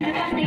Gracias.